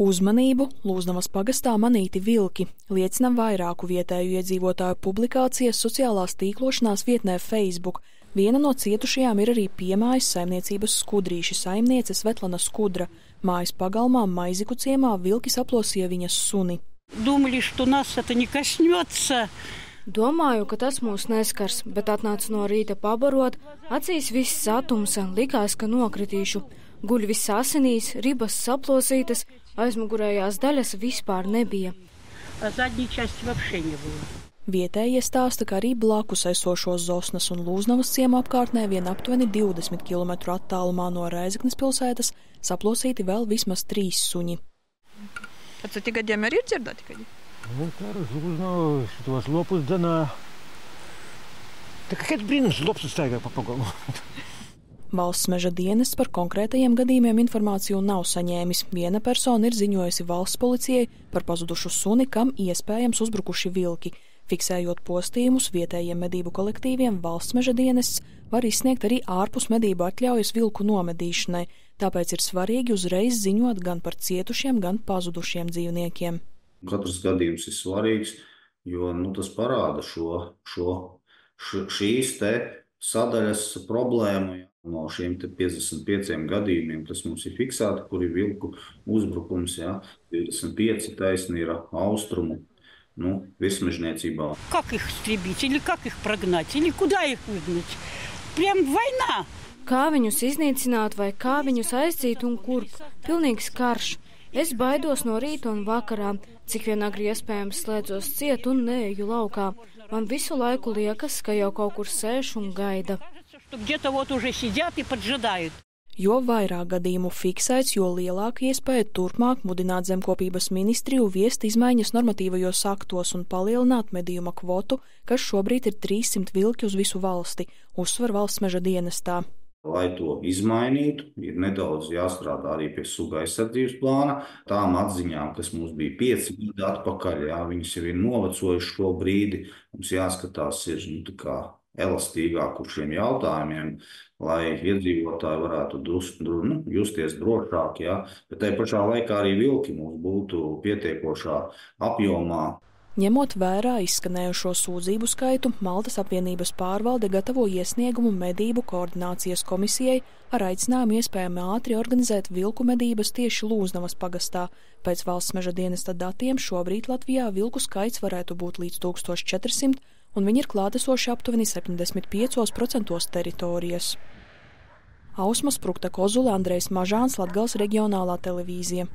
Uzmanību Lūznavas pagastā manīti vilki liecina vairāku vietēju iedzīvotāju publikācijas sociālās tīklošanās vietnē Facebook. Viena no cietušajām ir arī piemājas saimniecības skudrīši saimniece Svetlana Skudra. Mājas pagalmā Maiziku ciemā vilki saplosīja viņas suni. Думали, что нас это не коснется. Domāju, ka tas mūs neskars, bet atnācu no rīta pabarot, acīs viss satumsa, likās, ka nokritīšu. guļ viss asinīs, ribas saplosītas, aizmugurējās daļas vispār nebija. Vietējie stāsta, ka arī blakus esošos Zosnas un Lūznavas ciemu apkārtnē vien aptuveni 20 km attālumā no Rēzeknes pilsētas saplosīti vēl vismaz trīs suņi. Pēc tam gadiem ir dzirdēti, ka viņi nu, tos lopus dzenā. Tā kā kāds brīnums lops uztaigā pa pagalu. Valsts meža dienests par konkrētajiem gadījumiem informāciju nav saņēmis. Viena persona ir ziņojusi valsts policijai par pazudušu suni, kam iespējams uzbrukuši vilki. Fiksējot postījumus vietējiem medību kolektīviem, valsts meža dienests var izsniegt arī ārpus medību atļaujas vilku nomedīšanai, tāpēc ir svarīgi uzreiz ziņot gan par cietušiem, gan pazudušiem dzīvniekiem. Katrs gadījums ir svarīgs, jo nu, tas parāda šo, šo, š, šīs sadaļas problēmu. No šiem 55 gadījumiem, kas mums ir fiksēti, kur ir vilku uzbrukums, ja, 25 taisni ir austrumu ну, весмежniecībā. Как их истребить, или как их прогнать, или куда их выгнать? Прям война! Kā viņus iznīcināt, vai kā viņus aizdzīt un kurp? Pilnīgs karš. Es baidos no rīta un vakarā, cik vien agri iespējams slēdzos ciet un neeju laukā. Man visu laiku liekas, ka jau kaut kur sēž un gaida. Что где-то вот уже сидят и поджидают. Jo vairāk gadījumu fiksēts, jo lielāka iespēja turpmāk mudināt zemkopības ministriju viest izmaiņas normatīvajos aktos un palielināt medījuma kvotu, kas šobrīd ir 300 vilki uz visu valsti, uzsver valsts meža dienestā. Lai to izmainītu, ir nedaudz jāstrādā arī pie suga aizsardzības plāna. Tām atziņām, kas mums bija pieci gadi atpakaļ, jā, viņas jau ir novecojušas šo brīdi. Mums jāskatās, ir nu, elastīgāk uz šiem jautājumiem, lai iedzīvotāji varētu dus, dru, nu, justies drošāk, ja? bet tai pašā laikā arī vilki mums būtu pietiekošā apjomā. Ņemot vērā izskanējušo sūdzību skaitu, Maltas apvienības pārvalde gatavo iesniegumu medību koordinācijas komisijai ar aicinājumu iespējami ātri organizēt vilku medības tieši Lūznavas pagastā. Pēc valsts meža dienesta datiem šobrīd Latvijā vilku skaits varētu būt līdz 1400 un viņi ir klātesoši aptuveni 75% teritorijas. Ausmas Prukta Kozula Andrejs Mažāns Latgals reģionālā televīzija.